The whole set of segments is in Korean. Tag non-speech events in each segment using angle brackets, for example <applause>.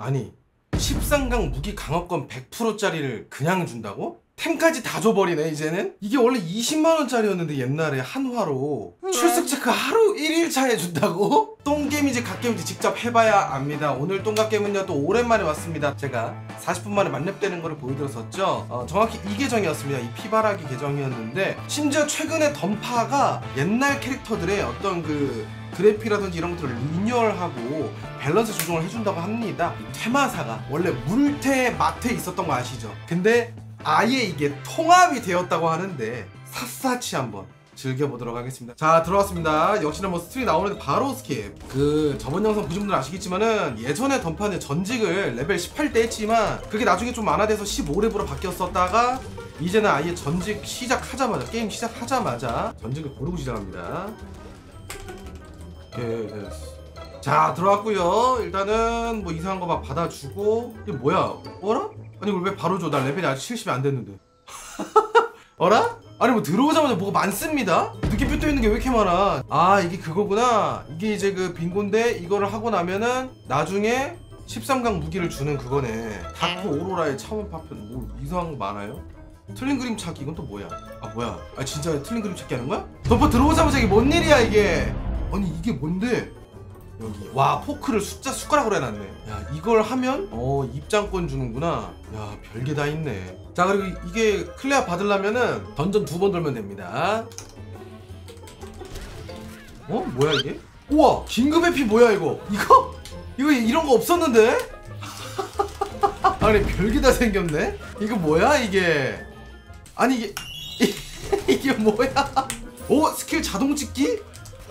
아니 13강 무기 강화권 100%짜리를 그냥 준다고? 템까지 다 줘버리네 이제는? 이게 원래 20만원짜리였는데 옛날에 한화로 출석 체크 하루 1일차에 준다고? 똥게임인지 갓게임인지 직접 해봐야 압니다 오늘 똥갓게임은요 또 오랜만에 왔습니다 제가 40분 만에 만렙되는 거를 보여드렸었죠 어, 정확히 이 계정이었습니다 이 피바라기 계정이었는데 심지어 최근에 던파가 옛날 캐릭터들의 어떤 그 그래픽이라든지 이런 것들을 리뉴얼하고 밸런스 조정을 해준다고 합니다. 이 퇴마사가 원래 물퇴 마퇴 있었던 거 아시죠? 근데 아예 이게 통합이 되었다고 하는데 샅샅이 한번 즐겨보도록 하겠습니다. 자 들어왔습니다. 역시나 뭐 스토리 나오는데 바로 skip. 그 저번 영상 보신 분들 아시겠지만은 예전에 던파는 전직을 레벨 18 때 했지만 그게 나중에 좀 완화돼서 15렙으로 바뀌었었다가 이제는 아예 전직 시작하자마자 게임 시작하자마자 전직을 고르고 시작합니다. 예, 예. 자 들어왔고요. 일단은 뭐 이상한 거 막 받아주고. 이게 뭐야? 어라? 아니 왜 바로 줘? 나 레벨이 아직 70이 안 됐는데. <laughs> 어라? 아니 뭐 들어오자마자 뭐가 많습니다? 느낌표 떠 있는 게 왜 이렇게 많아? 아 이게 그거구나. 이게 이제 그 빙고인데 이거를 하고 나면은 나중에 13강 무기를 주는 그거네. 다크 오로라의 차원 파편. 뭐 이상한 거 많아요? 틀린 그림 찾기. 이건 또 뭐야? 아 뭐야? 아 진짜 틀린 그림 찾기 하는 거야? 덮어 들어오자마자 이게 뭔 일이야 이게 아니 이게 뭔데? 여기. 와 포크를 숫자 숟가락으로 해놨네. 야 이걸 하면 어 입장권 주는구나. 야 별게 다 있네. 자 그리고 이게 클레아 받으려면은 던전 두 번 돌면 됩니다. 어? 뭐야 이게? 우와 긴급 회피 뭐야 이거? 이거? 이거 이런 거 없었는데? <laughs> 아니 별게 다 생겼네? 이거 뭐야 이게? 아니 이게 <laughs> 이게 뭐야? 오 스킬 자동 찍기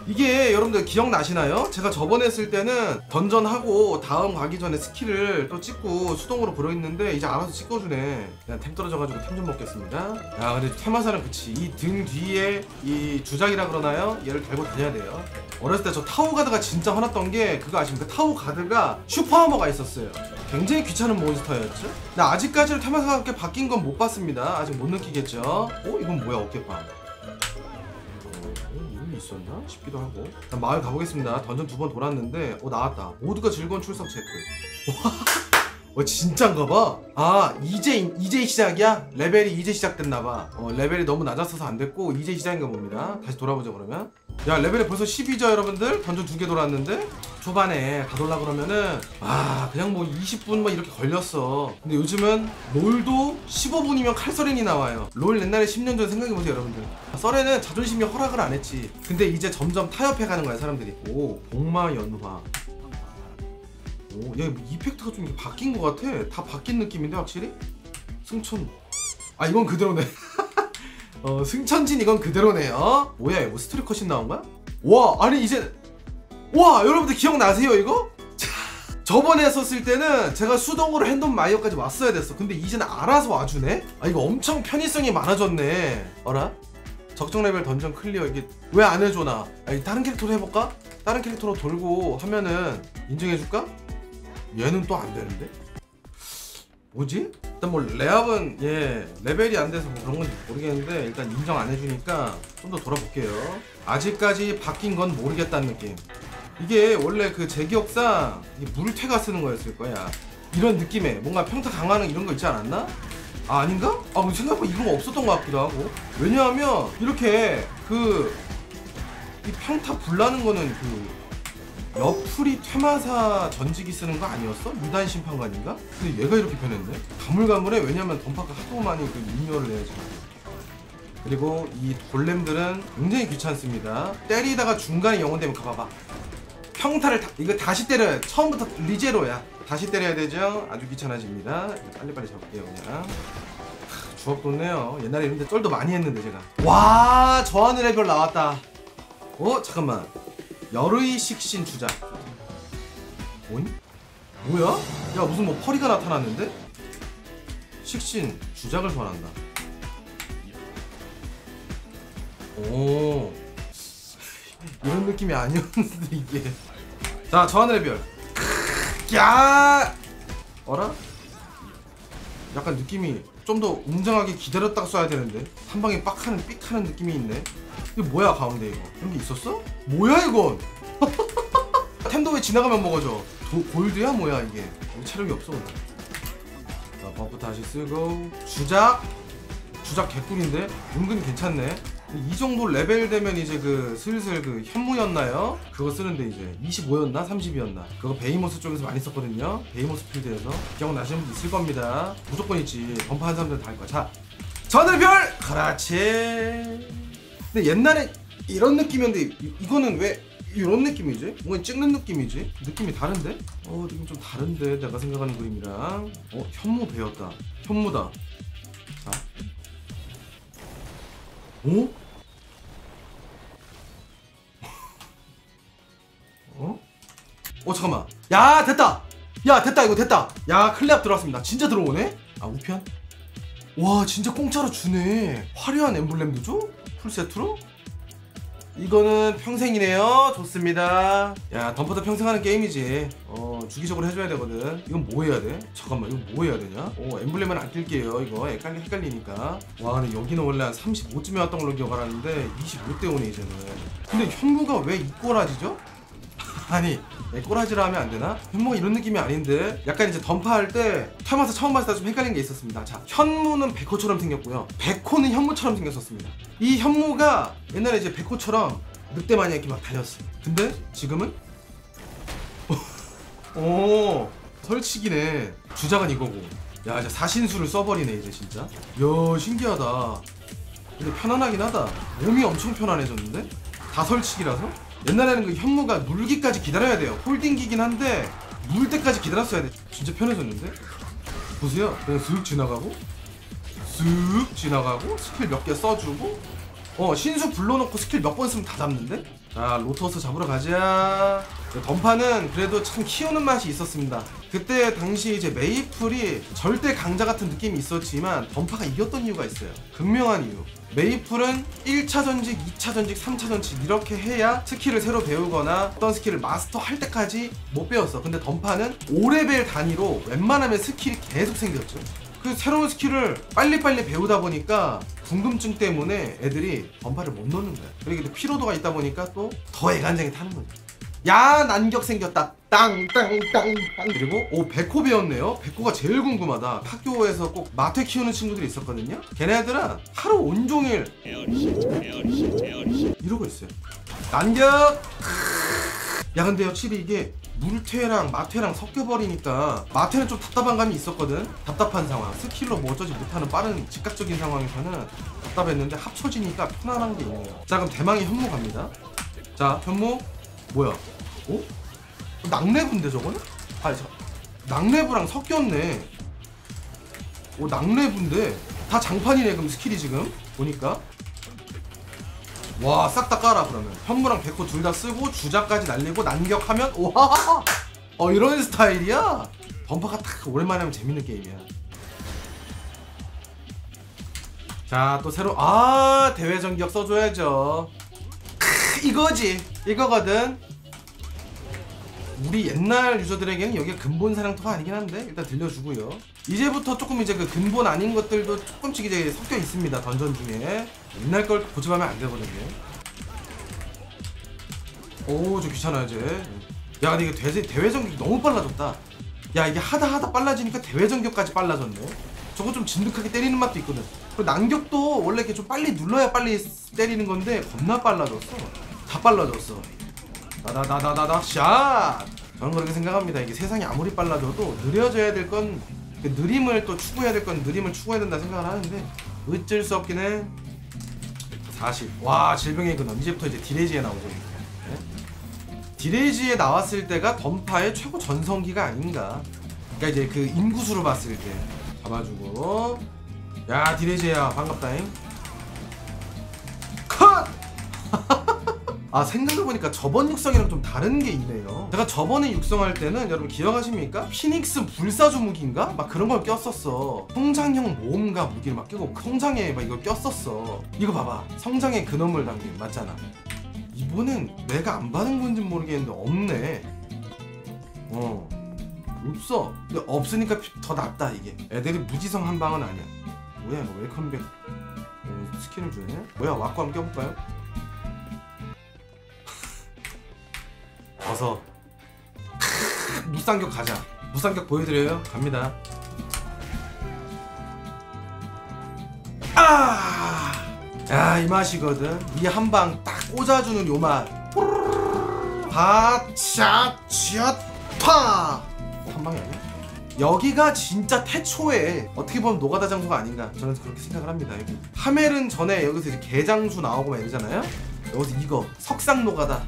이게 여러분들 기억나시나요? 제가 저번에 했을 때는 던전하고 다음 가기 전에 스킬을 또 찍고 수동으로 보여있는데 이제 알아서 찍어주네. 그냥 템 떨어져가지고 템 좀 먹겠습니다. 야 근데 퇴마사는 그치. 이 등 뒤에 이 주작이라 그러나요? 얘를 달고 다녀야 돼요. 어렸을 때 저 타우 가드가 진짜 화났던 게 그거 아십니까? 타우 가드가 super armor가 있었어요. 굉장히 귀찮은 몬스터였죠? 나 아직까지는 테마사가 그렇게 바뀐 건 못 봤습니다. 아직 못 느끼겠죠? 어? 이건 뭐야 어깨빵? 이름이 있었나 싶기도 하고. 일단 마을 가보겠습니다. 던전 두 번 돌았는데 어 나왔다. 모두가 즐거운 출석 체크 와 진짠가 봐? 아 이제 이제 시작이야? 레벨이 이제 시작됐나봐. 어 레벨이 너무 낮았어서 안 됐고 이제 시작인가 봅니다. 다시 돌아보자 그러면. 야 레벨이 벌써 10이죠 여러분들? 던전 두 개 돌았는데? 초반에 가돌라 그러면은 아 그냥 뭐 20분 막 이렇게 걸렸어. 근데 요즘은 롤도 15분이면 칼서렌이 나와요. 롤 옛날에 10년 전 생각해보세요 여러분들. 썰에는 자존심이 허락을 안 했지. 근데 이제 점점 타협해가는 거야 사람들이. 오 복마 연화 오, 야, 뭐 이펙트가 좀 바뀐 것 같아. 다 바뀐 느낌인데 확실히? 승천. 아 이건 그대로네. <laughs> 어 승천진 이건 그대로네요. 뭐야 이거 스토리 컷신 나온 거야? 와 아니 이제 와 여러분들 기억나세요 이거? 자, 저번에 했었을 때는 제가 수동으로 헨돈마이어까지 왔어야 됐어. 근데 이제는 알아서 와주네. 아 이거 엄청 편의성이 많아졌네. 어라? 적정 레벨 던전 clear 이게 왜 안 해줘 나? 아니, 다른 캐릭터로 해볼까? 다른 캐릭터로 돌고 하면은 인정해줄까? 얘는 또 안 되는데? 뭐지? 일단 뭐 렙업은 예 레벨이 안 돼서 뭐 그런 건지 모르겠는데 일단 인정 안 해주니까 좀 더 돌아볼게요. 아직까지 바뀐 건 모르겠다는 느낌. 이게 원래 그 제 기억상 물태가 쓰는 거였을 거야. 이런 느낌에 뭔가 평타 강화는 이런 거 있지 않았나? 아 아닌가? 아뭐 생각보다 이런 거 없었던 것 같기도 하고. 왜냐하면 이렇게 그 이 평타 불나는 거는 그 옆풀이 퇴마사 전지기 쓰는 거 아니었어? 유단 심판관인가? 근데 얘가 이렇게 변했네? 가물가물해. 왜냐면 던파가 하도 많이 그 리뉴얼을 해야지. 그리고 이 골렘들은 굉장히 귀찮습니다. 때리다가 중간에 영혼 되면 가봐봐. 평타를 다, 이거 다시 때려야 처음부터 리제로야. 다시 때려야 되죠? 아주 귀찮아집니다. 빨리빨리 잡을게요 그냥. 주업 돋네요. 옛날에 이런데 쩔도 많이 했는데 제가. 와 저 하늘의 별 나왔다. 어? 잠깐만 열의 식신 주작 뭐니? 뭐야? 야 무슨 뭐 펄이가 나타났는데? 식신 주작을 소환한다 오 <laughs> 이런 느낌이 아니었는데 이게 자 저하늘의 별 야! 어라? 약간 느낌이 좀 더 웅장하게 기다렸다가 써야 되는데 한 방에 빡 하는 삑 하는 느낌이 있네. 이게 뭐야 가운데 이거? 이런 게 있었어? 뭐야 이건? <laughs> 템도 왜 지나가면 먹어져 도, 골드야 뭐야 이게? 체력이 없어 오늘 자 buff 다시 쓰고. 주작. 주작 개꿀인데 은근 괜찮네 이 정도 레벨 되면 이제 그 슬슬 그 현무였나요? 그거 쓰는데 이제 25였나? 30이었나? 그거 베히모스 쪽에서 많이 썼거든요. 베히모스 필드에서. 기억나시는 분 있을 겁니다. 무조건 있지. 던파한 사람들 다 할 거야. 자 전을별! 그렇지. 근데 옛날에 이런 느낌이었는데 이, 이거는 왜 이런 느낌이지? 뭔가 찍는 느낌이지? 느낌이 다른데? 어 느낌 좀 다른데 내가 생각하는 그림이랑. 어 현무 배웠다. 현무다 오? 어? 어 잠깐만 야 됐다 야 됐다 이거 됐다 야 클랩 들어왔습니다 진짜 들어오네? 아 우편? 와 진짜 공짜로 주네 화려한 엠블렘도 줘? 풀세트로? 이거는 평생이네요 좋습니다 야 덤퍼도 평생 하는 게임이지 어 주기적으로 해줘야 되거든 이건 뭐 해야 돼? 잠깐만 이거 뭐 해야 되냐? 어 엠블렘은 안 낄게요 이거 헷갈리, 헷갈리니까 와 근데 여기는 원래 한 35쯤에 왔던 걸로 기억하는데 25대 오네 이제는 근데 현무가 왜 이 꼬라지죠? <laughs> 아니 내 꼬라지라 하면 안 되나? 현무가 이런 느낌이 아닌데 약간 이제 던파할 때 타면서 처음 봤을 때 좀 헷갈린 게 있었습니다 자 현무는 백호처럼 생겼고요 백호는 현무처럼 생겼었습니다 이 현무가 옛날에 이제 백호처럼 늑대 마냥 이렇게 막 달렸어 근데 지금은 오 설치기네. 주작은 이거고. 야 이제 사신수를 써버리네 이제 진짜. 야 신기하다. 근데 편안하긴 하다. 몸이 엄청 편안해졌는데? 다 설치기라서? 옛날에는 그 현무가 물기까지 기다려야 돼요. 홀딩기긴 한데 물 때까지 기다렸어야 돼. 진짜 편해졌는데? 보세요. 그냥 슥 지나가고 슥 지나가고 스킬 몇 개 써주고. 어 신수 불러놓고 스킬 몇 번 쓰면 다 잡는데? 자 로터스 잡으러 가자 던파는 그래도 참 키우는 맛이 있었습니다. 그때 당시 이제 메이플이 절대 강자 같은 느낌이 있었지만 던파가 이겼던 이유가 있어요. 극명한 이유. 메이플은 1차 전직, 2차 전직, 3차 전직 이렇게 해야 스킬을 새로 배우거나 어떤 스킬을 마스터할 때까지 못 배웠어. 근데 던파는 5레벨 단위로 웬만하면 스킬이 계속 생겼죠. 그 새로운 스킬을 빨리빨리 배우다 보니까 궁금증 때문에 애들이 던파를 못 놓는 거야. 그리고 또 피로도가 있다 보니까 또 더 애간장이 타는 거지 야 난격 생겼다. 땅땅땅땅. 그리고 오 백호 배웠네요. 백호가 제일 궁금하다. 학교에서 꼭 마퇴 키우는 친구들이 있었거든요. 걔네들은 하루 온종일 이러고 있어요. 난격! 야 근데 확실히 이게 물퇴랑 마퇴랑 섞여버리니까 마퇴는 좀 답답한 감이 있었거든. 답답한 상황. 스킬로 뭐 어쩌지 못하는 빠른 즉각적인 상황에서는 답답했는데 합쳐지니까 편안한 게 있네요. 자 그럼 대망의 현무 갑니다. 자 현무 뭐야? 어? 낙뢰부인데 저거는? 아니 저 낙뢰부랑 섞였네. 오 낙뢰부인데? 다 장판이네 그럼 스킬이 지금? 보니까. 와 싹 다 깔아 그러면. 현무랑 백호 둘 다 쓰고 주작까지 날리고 난격하면? 와! 어 이런 스타일이야? 던파가 딱 오랜만에 하면 재밌는 게임이야. 자 또 새로 아 대회 전격 써줘야죠. 크, 이거지 이거거든. 우리 옛날 유저들에게는 여기가 근본 사냥터가 아니긴 한데 일단 들려주고요. 이제부터 조금 이제 그 근본 아닌 것들도 조금씩 이제 섞여 있습니다 던전 중에. 옛날 걸 고집하면 안 되거든요. 오 저 귀찮아 이제. 야 근데 이거 대회, 대회 전격이 너무 빨라졌다. 야 이게 하다 하다 빨라지니까 대회 전격까지 빨라졌네. 저거 좀 진득하게 때리는 맛도 있거든. 그리고 난격도 원래 이렇게 좀 빨리 눌러야 빨리 때리는 건데 겁나 빨라졌어 다 빨라졌어 나다다다다다 샷! 저는 그렇게 생각합니다. 이게 세상이 아무리 빨라져도 느려져야 될건그 느림을 또 추구해야 될 건 느림을 추구해야 된다 생각을 하는데 어쩔 수 없긴 해. 40. 와 질병의 근원 이제부터 이제 디레이지에 나오죠. 네? 디레이지에 나왔을 때가 던파의 최고 전성기가 아닌가. 그러니까 이제 그 인구수로 봤을 때 잡아주고 야 디레이지야 반갑다잉. 아 생각해보니까 저번 육성이랑 좀 다른 게 있네요. 제가 저번에 육성할 때는 여러분 기억하십니까? 피닉스 불사조 무기인가? 막 그런 걸 꼈었어. 성장형 모험가 무기를 막 끼고 성장에 막 이걸 꼈었어. 이거 봐봐. 성장의 근원물 담긴 맞잖아. 이번엔 내가 안 받은 건지 모르겠는데 없네. 어. 없어. 근데 없으니까 더 낫다 이게. 애들이 무지성 한 방은 아니야. 뭐야 너 welcome back. 어, 스킨을 주네? 뭐야 왁구 한번 껴볼까요? 어서 무쌍격 가자. 무쌍격 보여드려요. 갑니다. 아! 야, 이 맛이거든. 이 한 방 딱 꽂아주는 요 맛. 바차, 차, 한 방이 아니야? 여기가 진짜 태초에 어떻게 보면 노가다 장소가 아닌가. 저는 그렇게 생각을 합니다. 여기. 하멜은 전에 여기서 이제 개장수 나오고 막 이러잖아요? 여기서 이거 석상 노가다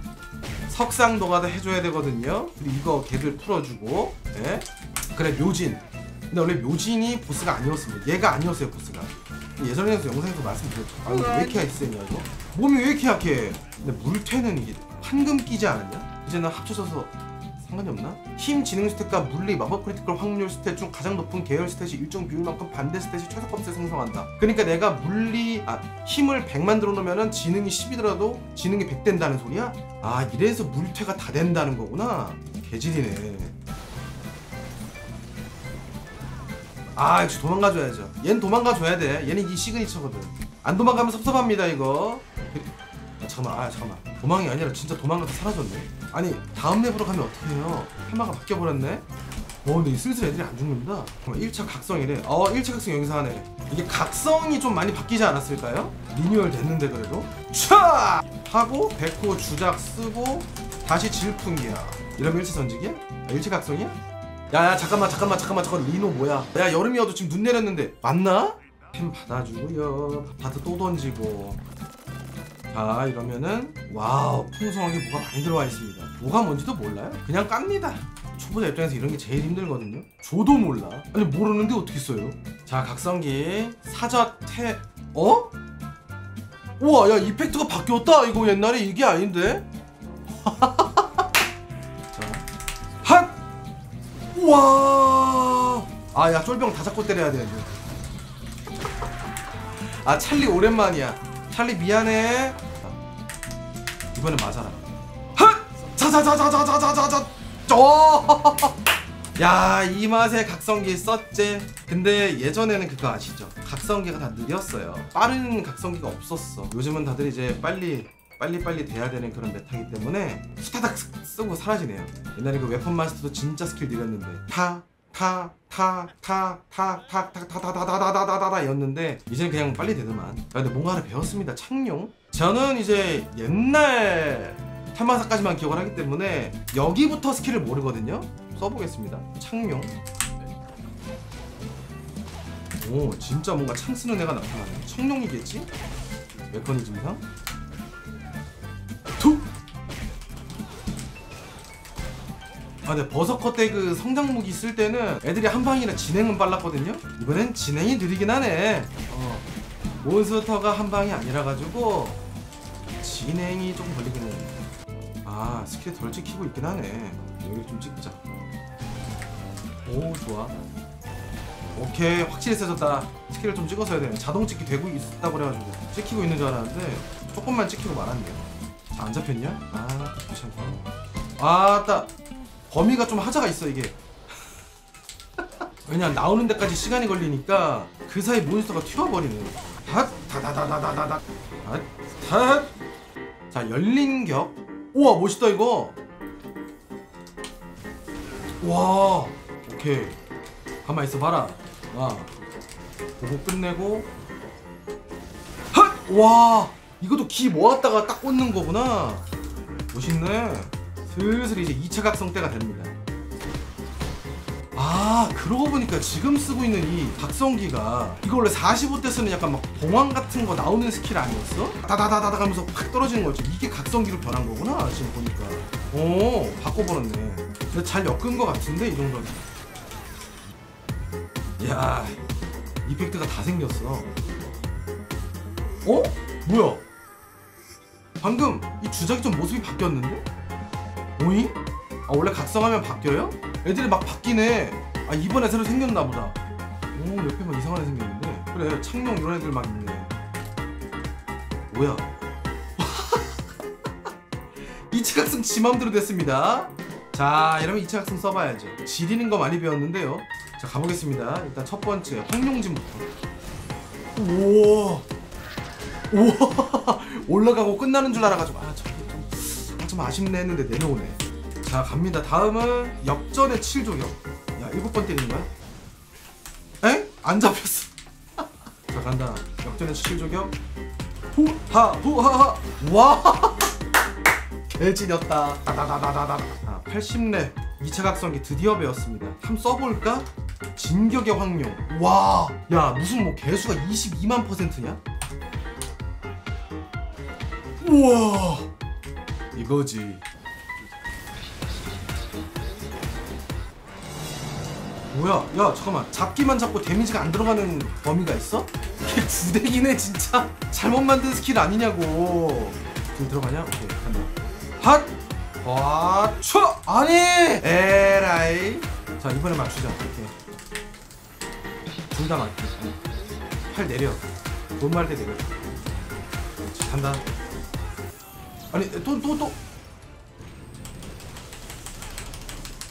석상 노가다 해줘야 되거든요. 그리고 이거 개들 풀어주고 예? 그래 묘진. 근데 원래 묘진이 보스가 아니었습니다. 얘가 아니었어요 보스가. 예전에도 영상에서 말씀드렸죠. 아 이거 왜 이렇게 세냐 이거? 몸이 왜 이렇게 약해? 근데 물퇴는 이게 판금 끼지 않았냐? 이제는 합쳐져서 상관이 없나? 힘 지능 stat과 물리 마법 critical 확률 stat 중 가장 높은 계열 stat이 일정 비율만큼 반대 stat이 최소값을 생성한다. 그러니까 내가 물리 아 힘을 100만 들어놓으면 지능이 10이더라도 지능이 100 된다는 소리야? 아 이래서 물퇴가 다 된다는 거구나. 개지리네. 아 역시 도망가줘야죠. 얘는 도망가줘야 돼. 얘는 이 시그니처거든. 안 도망가면 섭섭합니다 이거. 아, 잠깐만, 아 잠깐만. 도망이 아니라 진짜 도망가서 사라졌네. 아니 다음 map으로 가면 어떻게 해요? 테마가 바뀌어 버렸네. 어 근데 슬슬 애들이 안 죽는다. 잠깐만 1차 각성이래. 어 1차 각성 여기서 하네. 이게 각성이 좀 많이 바뀌지 않았을까요? 리뉴얼 됐는데 그래도. 차! 하고 백호 주작 쓰고 다시 질풍기야. 이러면 1차 전직이야? 아, 1차 각성이야? 야야 잠깐만 잠깐만 잠깐만 저건 리노 뭐야? 야 여름이어도 지금 눈 내렸는데 맞나? 템 받아주고요. 바트 또 던지고. 자 이러면은 wow 풍성하게 뭐가 많이 들어와 있습니다. 뭐가 뭔지도 몰라요? 그냥 깝니다. 초보자 입장에서 이런 게 제일 힘들거든요. 저도 몰라. 아니 모르는데 어떻게 써요? 자 각성기 사저 태 어? 우와 야 effect가 바뀌었다. 이거 옛날에 이게 아닌데? <laughs> 자 핫! 우와! 아야 쫄병 다 잡고 때려야 되는데 아 찰리 오랜만이야 찰리 미안해. 이번엔 맞아라. 헛! 자자자자자자자자자. 야 이 맛에 각성기 썼지. 근데 예전에는 그거 아시죠? 각성기가 다 느렸어요. 빠른 각성기가 없었어. 요즘은 다들 이제 빨리 빨리빨리 돼야 되는 그런 메타기 때문에 수타닥 쓰고 사라지네요. 옛날에 그 weapon master도 진짜 스킬 느렸는데 타 타 타 타 타 타 타 타 타 타 타 타 타 타 였는데 이제는 그냥 빨리 되더만 근데 뭔가를 배웠습니다 창룡 저는 이제 옛날 퇴마사까지만 기억을 하기 때문에 여기부터 스킬을 모르거든요 써보겠습니다 창룡 오 진짜 뭔가 창 쓰는 애가 나타나네 청룡이겠지? 메커니즘상 아, 근데 berserker 때 그 성장 무기 쓸 때는 애들이 한 방이나 진행은 빨랐거든요. 이번엔 진행이 느리긴 하네. 어. 몬스터가 한 방이 아니라 가지고 진행이 조금 걸리긴 해. 아 스킬 덜 찍히고 있긴 하네. 여기 좀 찍자. 오 좋아. 오케이 확실히 세졌다. 스킬을 좀 찍어서 해야 되네. 자동 찍기 되고 있다고 그래가지고 찍히고 있는 줄 알았는데 조금만 찍히고 말았네. 안 잡혔냐? 아 귀찮다. 아따 범위가 좀 하자가 있어 이게. 왜냐 나오는 데까지 시간이 걸리니까 그 사이 몬스터가 튀어버리네 핫 다다다다다다다. 핫핫자 열린 격. 우와 멋있다 이거. 와 오케이. 가만 있어 봐라. 와 보고 끝내고. 핫 와 이것도 기 모았다가 딱 꽂는 거구나. 멋있네 슬슬 이제 2차 각성 때가 됩니다. 아 그러고 보니까 지금 쓰고 있는 이 각성기가 이거 원래 45대 쓰는 약간 막 봉황 같은 거 나오는 스킬 아니었어? 다다다다다 하면서 팍 떨어지는 거죠 이게 각성기로 변한 거구나 지금 보니까 오 바꿔버렸네 근데 잘 엮은 거 같은데 이 정도는 이야 이펙트가 다 생겼어 어? 뭐야 방금 이 주작이 좀 모습이 바뀌었는데? 오잉? 아 원래 각성하면 바뀌어요? 애들이 막 바뀌네. 아 이번에 새로 생겼나 보다. 오 옆에 막 이상한 애 생겼는데? 그래 창룡 이런 애들 막 있네. 뭐야? <laughs> 2차 각성 지 맘대로 됐습니다. 자 이러면 2차 각성 써봐야죠. 지리는 거 많이 배웠는데요. 자 가보겠습니다. 일단 첫 번째 황룡진부터. 우와! 우와! <laughs> 올라가고 끝나는 줄 알아가지고. 아 저 아, 좀 아쉽네 했는데 내려오네. 자 갑니다. 다음은 역전의 7조격 야 7번 때리는 거야? 에? 안 잡혔어. <laughs> 자 간다. 역전의 7조격 후하 후하하. 와! <laughs> 개지렸다. 다다다다다다. 자 80렙 2차 각성기 드디어 배웠습니다. 한번 써볼까? 진격의 황룡. 와야 무슨 뭐 개수가 22만 퍼센트냐? 우와 이거지. 뭐야? 야 잠깐만. 잡기만 잡고 데미지가 안 들어가는 범위가 있어? 이게 구데기네 진짜. 잘못 만든 스킬 아니냐고. 지금 들어가냐? 오케이 간다. 핫! 와초 아니! 에라이. 자 이번에 맞추자. 이렇게. 둘 다 맞게 팔 내려. 돈 말할 때 내려. 간다 아니 또 또 또.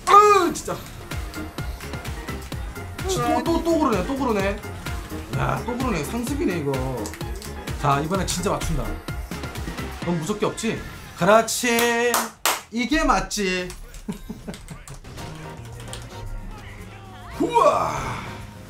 아 진짜. 또또 또 그러네 또 그러네. 야또 그러네. 상습이네 이거. 자 이번에 진짜 맞춘다. 넌 무섭게 없지? 그렇지. 이게 맞지. <laughs> 우와.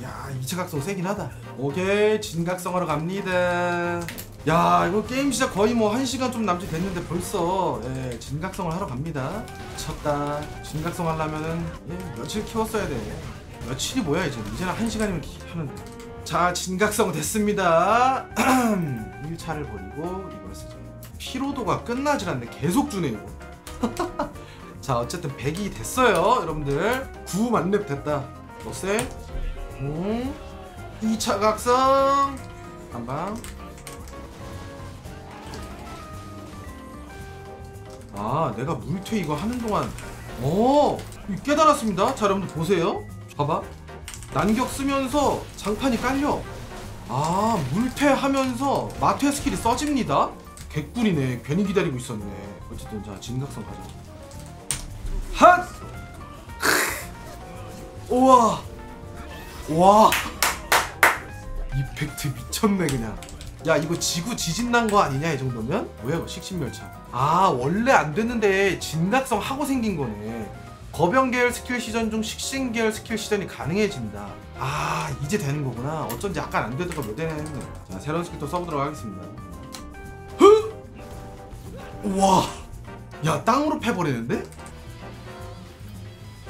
야 2차 각성 세긴 하다. 오케이 진각성하러 갑니다 야 이거 게임 시작 거의 뭐 1시간 좀 남짓 됐는데 벌써 예, 진각성을 하러 갑니다. 쳤다. 진각성 하려면은 예, 며칠 키웠어야 돼. 며칠이 뭐야 이제. 이제는 1시간이면 하는데 자 진각성 됐습니다. <clears throat> 1차를 버리고 이걸 쓰자 피로도가 끝나질 않네. 계속 주네 이거. <laughs> 자 어쨌든 100이 됐어요 여러분들. 9 만렙 됐다. 어세? 음 2차 각성! 한방 아 내가 물퇴 이거 하는 동안 어 깨달았습니다. 자 여러분들 보세요. 봐봐. 난격 쓰면서 장판이 깔려. 아 물퇴하면서 마퇴 스킬이 써집니다. 개꿀이네. 괜히 기다리고 있었네. 어쨌든 자 진각성 가자. 핫! <laughs> 우와. 와. effect 미쳤네 그냥 야 이거 지구 지진 난 거 아니냐 이 정도면? 뭐야 이거 식신멸차. 아 원래 안 됐는데 진각성 하고 생긴 거네. 거병 계열 스킬 시전 중 식신 계열 스킬 시전이 가능해진다. 아 이제 되는 거구나. 어쩐지 약간 안 되다가 몇 대나 했네. 자 새로운 스킬 또 써보도록 하겠습니다. 흐! 우와! 야 땅으로 패버리는데?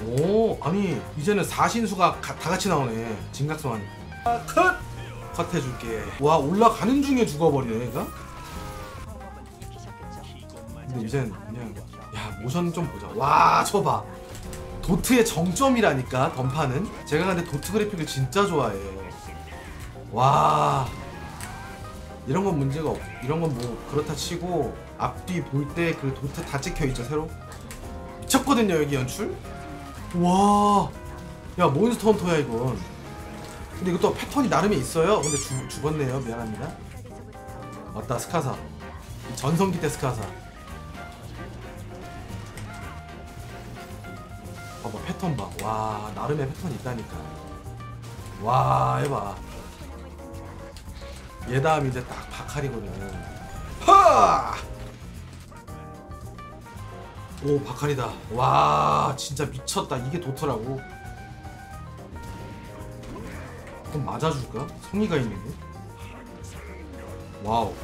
오 아니 이제는 4신수가 다 같이 나오네. 진각성 하니까. 아, 컷! 컷 해줄게. 와 올라가는 중에 죽어버리네 얘가? 근데 이젠 그냥 야 모션 좀 보자. 와 저봐. 도트의 정점이라니까 던파는? 제가 근데 도트 그래픽을 진짜 좋아해. 와. 이런 건 문제가 없 이런 건 뭐 그렇다 치고 앞뒤 볼 때 그 도트 다 찍혀 있죠 새로? 미쳤거든요 여기 연출? 와야 몬스터 헌터야 이건 근데 이것도 패턴이 나름에 있어요. 근데 죽, 죽었네요. 미안합니다. 맞다 스카사. 전성기 때 스카사. 봐봐 패턴 봐 와 나름의 패턴이 있다니까. 와 해봐. 얘 다음 이제 딱 바칼이거든. 하! 오 바칼이다. 와 진짜 미쳤다. 이게 도트라고 그럼 맞아줄까? 성의가 있는데? wow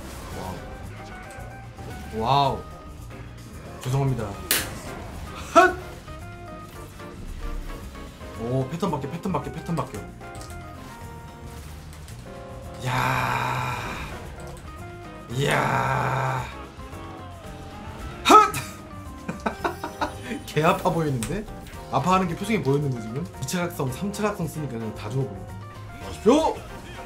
wow. wow. 죄송합니다. 핫! 오 패턴 바뀌어 패턴 바뀌어 패턴 바뀌어. 야. 이야. 핫! <laughs> 개 아파 보이는데? 아파하는 게 표정이 보였는데 지금? 2차 각성 3차 각성 쓰니까 그냥 다 죽어 보여 마십시오.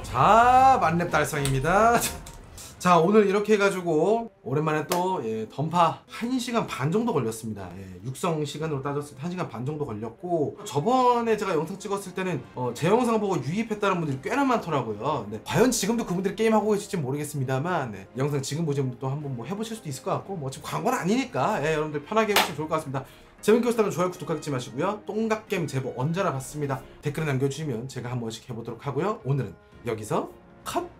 자 만렙 달성입니다. <laughs> 자 오늘 이렇게 해가지고 오랜만에 또 예, 던파 1시간 반 정도 걸렸습니다. 예, 육성 시간으로 따졌을 때 1시간 반 정도 걸렸고 저번에 제가 영상 찍었을 때는 어, 제 영상 보고 유입했다는 분들이 꽤나 많더라고요. 네, 과연 지금도 그분들이 게임하고 계실지 모르겠습니다만 네, 영상 지금 분들 또 한번 뭐 해보실 수도 있을 것 같고 뭐 지금 광고는 아니니까 예, 여러분들 편하게 해보시면 좋을 것 같습니다 재밌게 보셨다면 좋아요 구독하지 마시고요. 똥각겜 제보 언제나 받습니다. 댓글 남겨주시면 제가 한 번씩 해보도록 하고요. 오늘은 여기서 컷